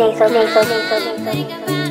Nathan, Nathan, Nathan, Nathan, Nathan.